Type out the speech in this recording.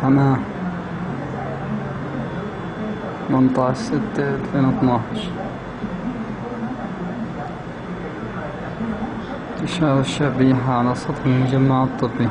القناة 18 6 2012 إشارة الشريحة على سطح المجمع الطبي.